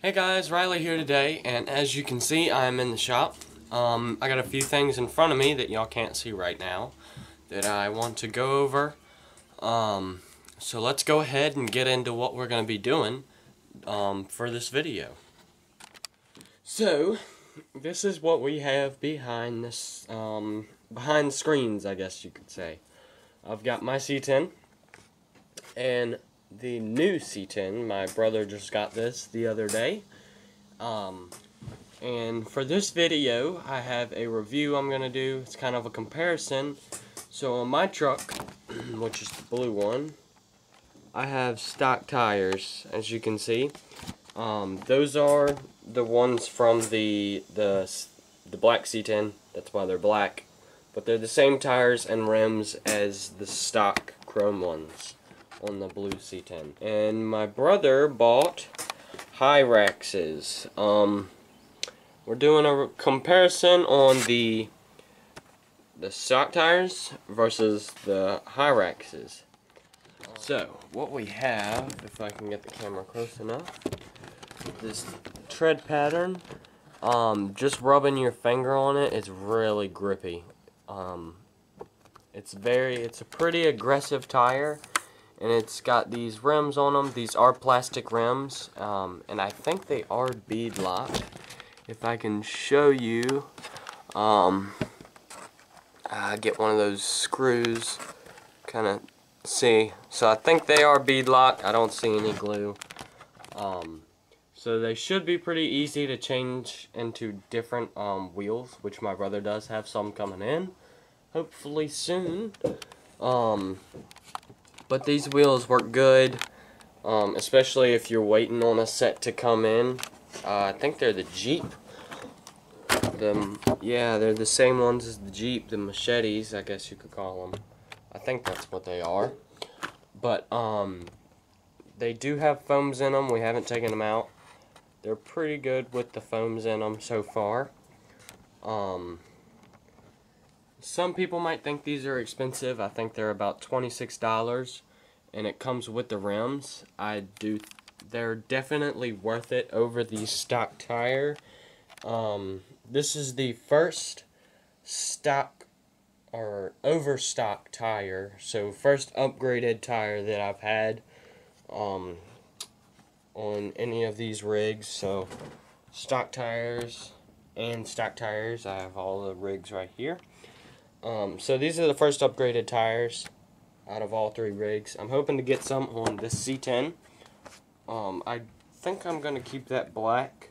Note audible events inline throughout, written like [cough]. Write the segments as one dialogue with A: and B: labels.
A: Hey guys, Riley here today, and as you can see, I'm in the shop. Um, I got a few things in front of me that y'all can't see right now that I want to go over. Um, so let's go ahead and get into what we're going to be doing um, for this video. So, this is what we have behind this, um, behind screens, I guess you could say. I've got my C10, and the new C10. My brother just got this the other day. Um, and for this video, I have a review I'm going to do. It's kind of a comparison. So on my truck, [clears throat] which is the blue one, I have stock tires, as you can see. Um, those are the ones from the, the, the black C10. That's why they're black. But they're the same tires and rims as the stock chrome ones on the blue C10. And my brother bought Hyraxes. Um, we're doing a comparison on the the stock tires versus the Hyraxes. So, what we have, if I can get the camera close enough, this tread pattern, um, just rubbing your finger on it is really grippy. Um, it's very, it's a pretty aggressive tire and it's got these rims on them. These are plastic rims, um, and I think they are bead locked. If I can show you, um, I get one of those screws, kind of see. So I think they are bead locked. I don't see any glue. Um, so they should be pretty easy to change into different um, wheels, which my brother does have some coming in, hopefully soon. But these wheels work good, um, especially if you're waiting on a set to come in. Uh, I think they're the Jeep. The, yeah, they're the same ones as the Jeep, the machetes, I guess you could call them. I think that's what they are. But, um, they do have foams in them. We haven't taken them out. They're pretty good with the foams in them so far. Um, some people might think these are expensive. I think they're about $26 and it comes with the rims. I do they're definitely worth it over the stock tire. Um, this is the first stock or overstock tire. So first upgraded tire that I've had um, on any of these rigs. So stock tires and stock tires. I have all the rigs right here. Um, so these are the first upgraded tires out of all three rigs. I'm hoping to get some on this C10. Um, I think I'm going to keep that black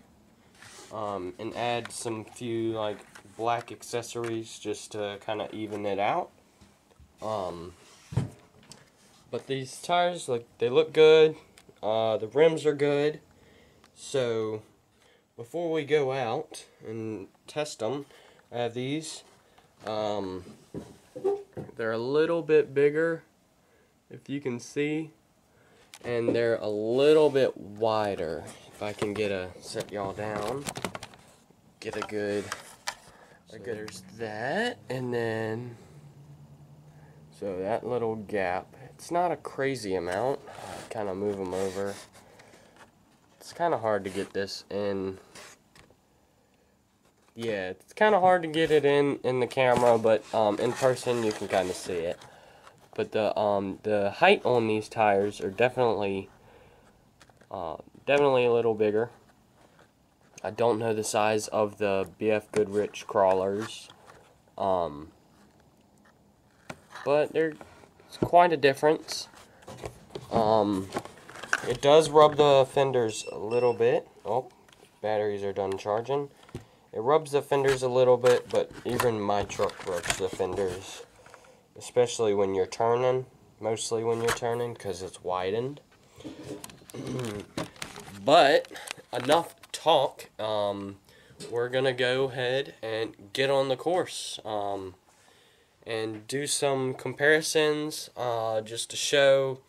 A: um, and add some few like black accessories just to kind of even it out. Um, but these tires, like they look good. Uh, the rims are good. So before we go out and test them, I have these. Um, they're a little bit bigger, if you can see, and they're a little bit wider. If I can get a set y'all down, get a good. So there's that, and then so that little gap. It's not a crazy amount. Kind of move them over. It's kind of hard to get this in yeah, it's kind of hard to get it in in the camera, but um, in person you can kind of see it. But the um, the height on these tires are definitely uh, definitely a little bigger. I don't know the size of the BF Goodrich crawlers, um, but there's quite a difference. Um, it does rub the fenders a little bit. Oh, batteries are done charging. It rubs the fenders a little bit, but even my truck rubs the fenders. Especially when you're turning. Mostly when you're turning, because it's widened. [clears throat] but, enough talk. Um, we're going to go ahead and get on the course. Um, and do some comparisons uh, just to show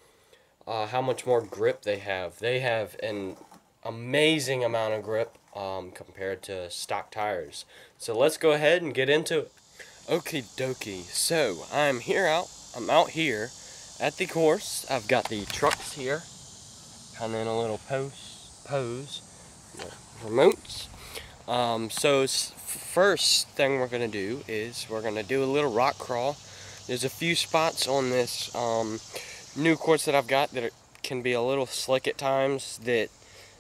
A: uh, how much more grip they have. They have an amazing amount of grip um, compared to stock tires. So let's go ahead and get into it. Okie dokie, so I'm here out, I'm out here at the course. I've got the trucks here, kind of in a little pose, pose. remotes. Um, so first thing we're going to do is we're going to do a little rock crawl. There's a few spots on this um, new course that I've got that are, can be a little slick at times that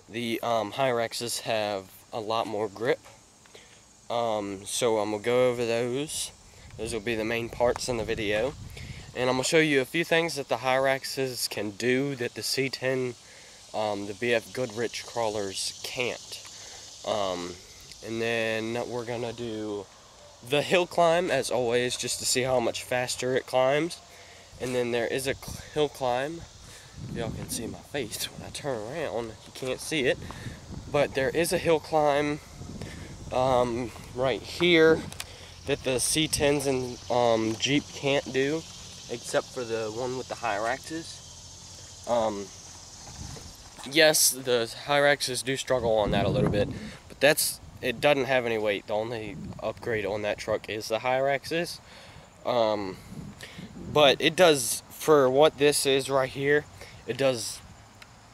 A: the um, have a lot more grip. Um, so I'm going to go over those. Those will be the main parts in the video. And I'm going to show you a few things that the Hyraxes can do that the C10, um, the BF Goodrich crawlers can't. Um, and then we're going to do the hill climb, as always, just to see how much faster it climbs. And then there is a hill climb. Y'all can see my face when I turn around. You can't see it. But there is a hill climb um, right here that the C10s and um, Jeep can't do, except for the one with the Hyraxes. Um, yes, the Hyraxes do struggle on that a little bit, but that's it doesn't have any weight. The only upgrade on that truck is the Hyraxes. Um, but it does, for what this is right here, it does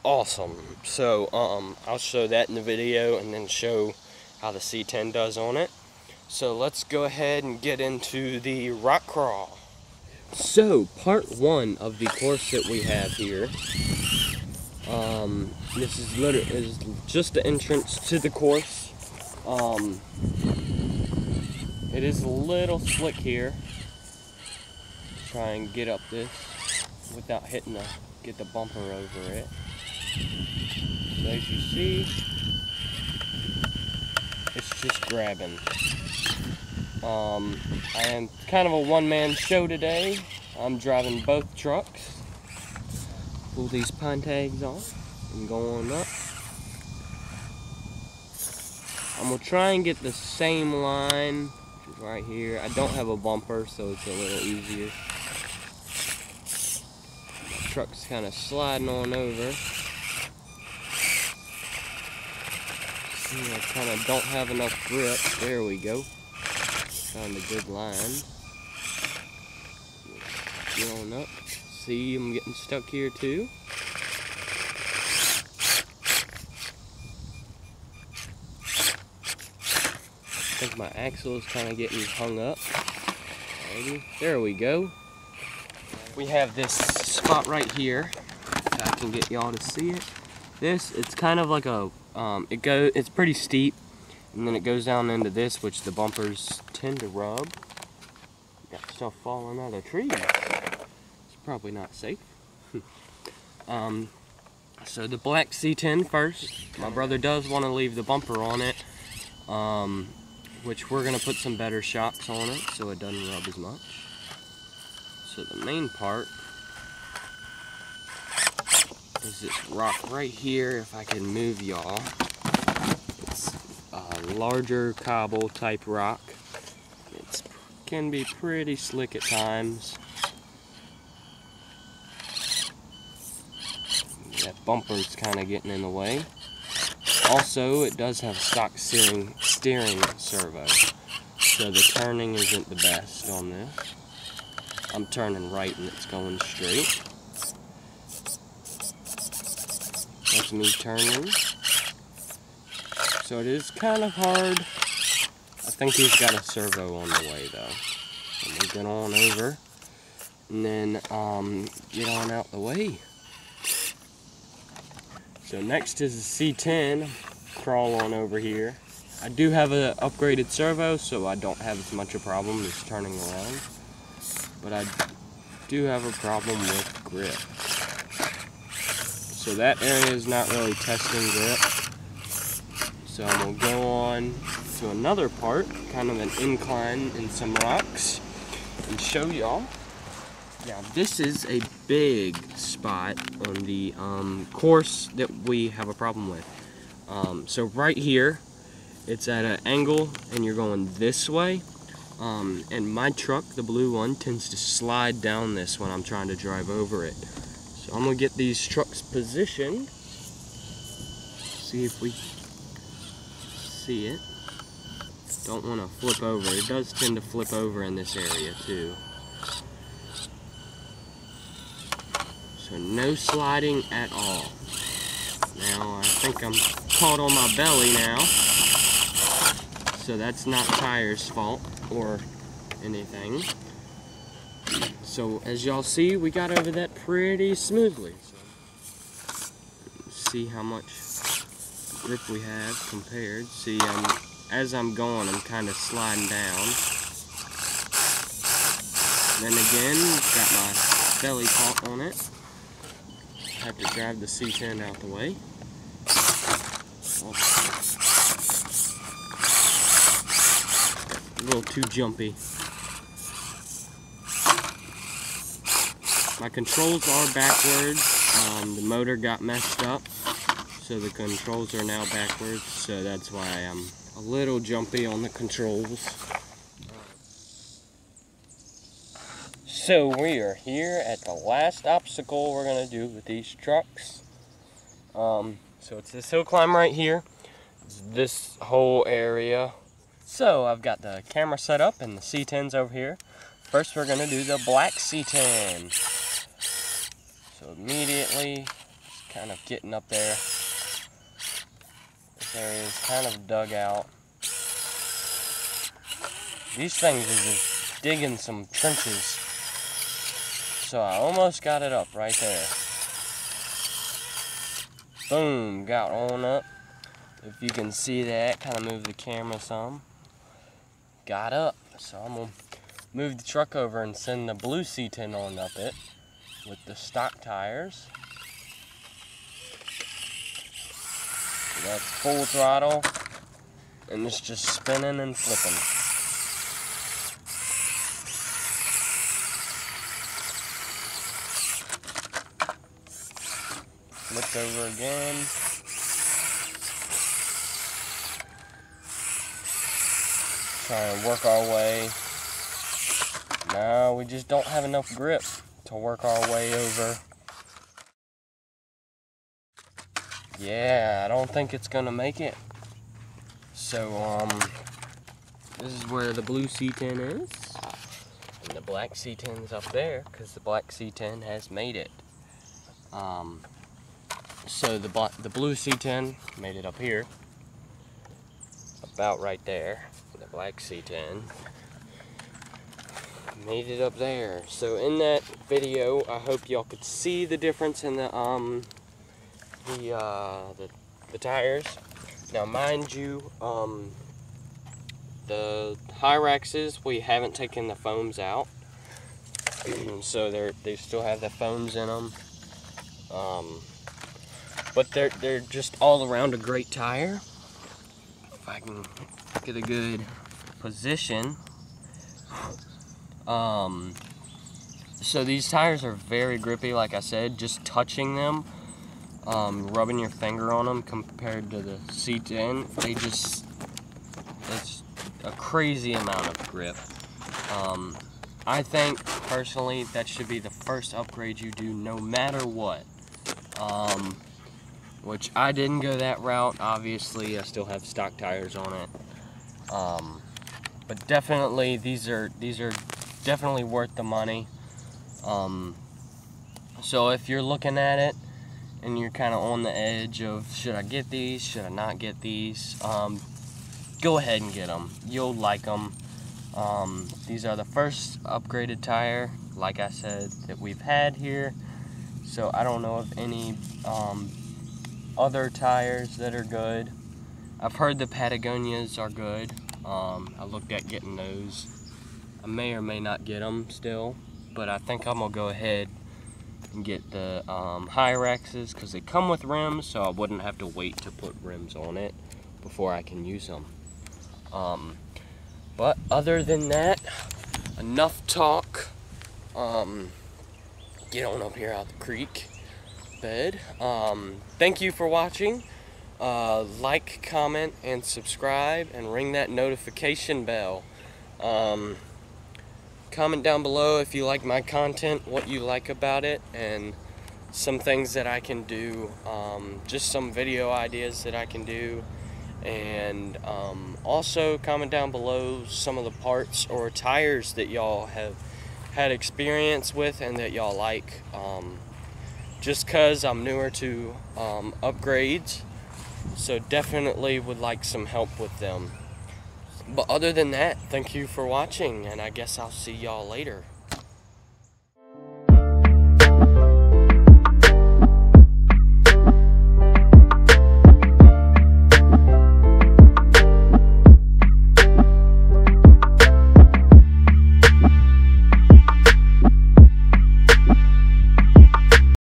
A: awesome. So um, I'll show that in the video and then show how the C10 does on it. So let's go ahead and get into the rock crawl. So part one of the course that we have here. Um, this is literally is just the entrance to the course. Um, it is a little slick here. Try and get up this without hitting the, get the bumper over it. So as you see, it's just grabbing. Um, I am kind of a one-man show today. I'm driving both trucks. Pull these pine tags off and go on up. I'm gonna try and get the same line, which is right here. I don't have a bumper, so it's a little easier. Truck's kind of sliding on over. See, I kind of don't have enough grip. There we go. Found a good line. Get on up. See, I'm getting stuck here too. I think my axle is kind of getting hung up. There we go. We have this spot right here. I can get y'all to see it. This, it's kind of like a, um, it go, it's pretty steep, and then it goes down into this, which the bumpers tend to rub. Got stuff falling out of trees. It's probably not safe. [laughs] um, so the black C10 first. My brother does want to leave the bumper on it. Um, which we're going to put some better shocks on it so it doesn't rub as much. So the main part is this rock right here, if I can move y'all. It's a larger cobble type rock. It can be pretty slick at times. That bumper's kind of getting in the way. Also, it does have stock steering, steering servo, so the turning isn't the best on this. I'm turning right and it's going straight. That's me turning. So it is kind of hard. I think he's got a servo on the way though. Let me get on over and then um, get on out the way. So next is the C10, crawl on over here. I do have an upgraded servo, so I don't have as much a problem as turning around. But I do have a problem with grip. So that area is not really testing grip. So I'm going to go on to another part, kind of an incline in some rocks, and show y'all. Yeah, this is a big spot on the um, course that we have a problem with. Um, so right here, it's at an angle and you're going this way. Um, and my truck, the blue one, tends to slide down this when I'm trying to drive over it. So I'm gonna get these trucks positioned. See if we see it. Don't want to flip over. It does tend to flip over in this area too. So no sliding at all. Now I think I'm caught on my belly now. So that's not tire's fault or anything. So as y'all see, we got over that pretty smoothly. So, see how much grip we have compared. See, um, as I'm going, I'm kind of sliding down. Then again, got my belly caught on it. Have to grab the C10 out the way. A little too jumpy. My controls are backwards. Um, the motor got messed up, so the controls are now backwards. So that's why I'm a little jumpy on the controls. So we are here at the last obstacle we're gonna do with these trucks. Um, so it's this hill climb right here. It's this whole area. So I've got the camera set up and the C10s over here. First we're gonna do the black C10. So immediately, just kind of getting up there. This area is kind of dug out. These things are just digging some trenches. So I almost got it up right there. Boom, got on up. If you can see that, kind of move the camera some. Got up. So I'm to move the truck over and send the blue C10 on up it with the stock tires. So that's full throttle. And it's just spinning and flipping. Flipped over again. Trying to work our way. No, we just don't have enough grip to work our way over. Yeah, I don't think it's gonna make it. So, um, this is where the blue C10 is. And the black C10 is up there, because the black C10 has made it. Um, so the the blue C10 made it up here. About right there. The black C10 made it up there. So in that video, I hope y'all could see the difference in the um the uh the, the tires. Now mind you, um the Hyraxes we haven't taken the foams out. so they're they still have the foams in them. Um but they're they're just all around a great tire. If I can get a good position. Um, so these tires are very grippy, like I said, just touching them, um, rubbing your finger on them compared to the C10, they just, it's a crazy amount of grip. Um, I think, personally, that should be the first upgrade you do no matter what. Um, which I didn't go that route, obviously, I still have stock tires on it. Um, but definitely, these are, these are definitely worth the money. Um, so if you're looking at it and you're kind of on the edge of should I get these, should I not get these, um, go ahead and get them. You'll like them. Um, these are the first upgraded tire, like I said, that we've had here. So I don't know of any um, other tires that are good. I've heard the Patagonias are good. Um, I looked at getting those. I may or may not get them still, but I think I'm gonna go ahead and get the um, Hyraxes because they come with rims, so I wouldn't have to wait to put rims on it before I can use them. Um, but other than that, enough talk. Um, get on up here out the creek bed. Um, thank you for watching. Uh, like, comment, and subscribe, and ring that notification bell. Um, comment down below if you like my content, what you like about it, and some things that I can do, um, just some video ideas that I can do. And um, also comment down below some of the parts or tires that y'all have had experience with and that y'all like. Um, just because I'm newer to um, upgrades. So definitely would like some help with them. But other than that, thank you for watching, and I guess I'll see y'all later.